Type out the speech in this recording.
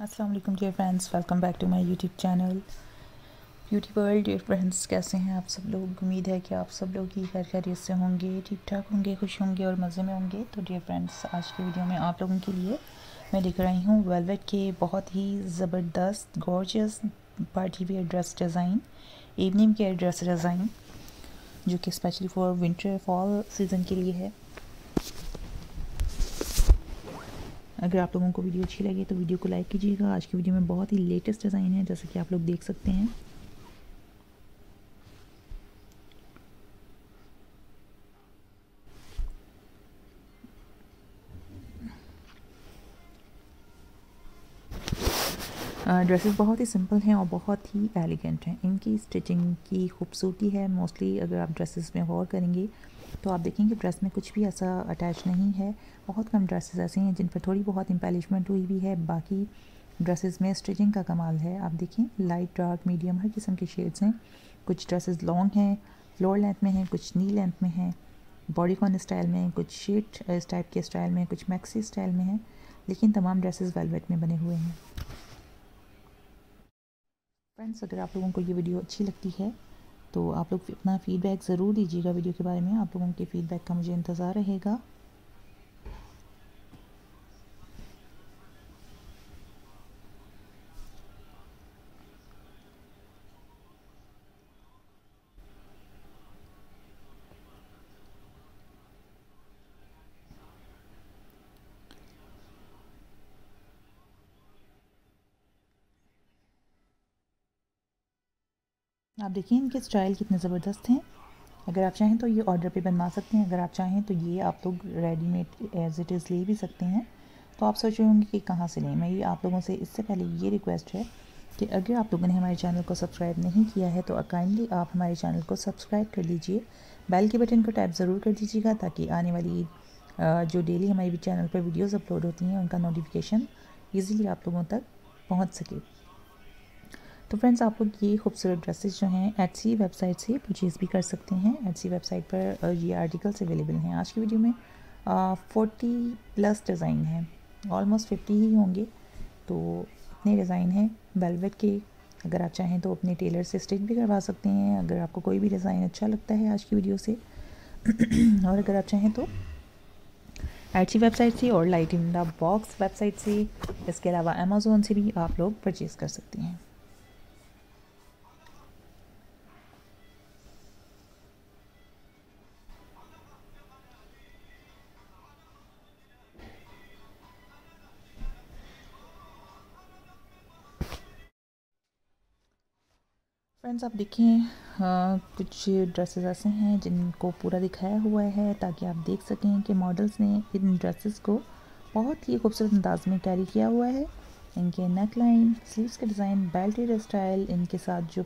वालेकुम dear friends welcome back to my YouTube channel beauty world dear friends कैसे हैं आप सब लोग? उम्मीद है कि आप सब लोग ही खैर खैरियत से होंगे ठीक ठाक होंगे, खुश होंगे और मज़े में होंगे। तो डियर फ्रेंड्स आज की वीडियो में आप लोगों के लिए मैं लेकर आई हूँ वेलवेट के बहुत ही ज़बरदस्त gorgeous party wear dress design evening के ड्रेस डिज़ाइन जो कि specially for winter fall season के लिए है। अगर आप लोगों को वीडियो अच्छी लगे तो वीडियो को लाइक कीजिएगा। आज की वीडियो में बहुत ही लेटेस्ट डिज़ाइन है, जैसे कि आप लोग देख सकते हैं। ड्रेसेस बहुत ही सिंपल हैं और बहुत ही एलिगेंट हैं। इनकी स्टिचिंग की खूबसूरती है। मोस्टली अगर आप ड्रेसेस में गौर करेंगे तो आप देखेंगे ड्रेस में कुछ भी ऐसा अटैच नहीं है। बहुत कम ड्रेसेस ऐसे हैं जिन पर थोड़ी बहुत इम्पेलिशमेंट हुई भी है। बाकी ड्रेसेस में स्टिचिंग का कमाल है। आप देखें लाइट डार्क मीडियम हर किस्म के शेड्स हैं। कुछ ड्रेसेस लॉन्ग हैं फ्लोर लेंथ में हैं, कुछ नी लेंथ में हैं। बॉडी कॉन स्टाइल में, कुछ शीट इस टाइप के स्टाइल में, कुछ मैक्सी स्टाइल में हैं। लेकिन तमाम ड्रेसेस वेलवेट में बने हुए हैं। फ्रेंड्स अगर आप लोगों को ये वीडियो अच्छी लगती है तो आप लोग अपना फ़ीडबैक ज़रूर दीजिएगा वीडियो के बारे में। आप लोगों के फ़ीडबैक का मुझे इंतज़ार रहेगा। आप देखिए इनके स्टाइल कितने ज़बरदस्त हैं। अगर आप चाहें तो ये ऑर्डर पे बनवा सकते हैं, अगर आप चाहें तो ये आप लोग रेडीमेड एज इट इज़ ले भी सकते हैं। तो आप सोच रहे होंगे कि कहाँ से लें? मैं ये आप लोगों से इससे पहले ये रिक्वेस्ट है कि अगर आप लोगों ने हमारे चैनल को सब्सक्राइब नहीं किया है तो काइंडली आप हमारे चैनल को सब्सक्राइब कर लीजिए। बेल के बटन को टैप ज़रूर कर दीजिएगा ताकि आने वाली जो डेली हमारे चैनल पर वीडियोज़ अपलोड होती हैं, उनका नोटिफिकेशन ईज़िली आप लोगों तक पहुँच सके। तो फ्रेंड्स आप लोग ये खूबसूरत ड्रेसेस जो हैं एटसी वेबसाइट से परचेज़ भी कर सकते हैं। एटसी वेबसाइट पर ये आर्टिकल्स अवेलेबल हैं। आज की वीडियो में फोर्टी प्लस डिज़ाइन है। ऑलमोस्ट फिफ्टी ही होंगे। तो इतने डिज़ाइन हैं। वेलवेट के, अगर आप चाहें तो अपने टेलर से स्टिच भी करवा सकते हैं। अगर आपको कोई भी डिज़ाइन अच्छा लगता है आज की वीडियो से। और अगर आप चाहें तो एची वेबसाइट से और लाइट द बॉक्स वेबसाइट से, इसके अलावा अमेज़ोन से भी आप लोग परचेज़ कर सकते हैं। फ्रेंड्स आप देखिए कुछ ड्रेसेस ऐसे हैं जिनको पूरा दिखाया हुआ है ताकि आप देख सकें कि मॉडल्स ने इन ड्रेसेस को बहुत ही खूबसूरत अंदाज में कैरी किया हुआ है। इनके नेक लाइन स्लीव्स के डिज़ाइन बेल्ट स्टाइल इनके साथ जो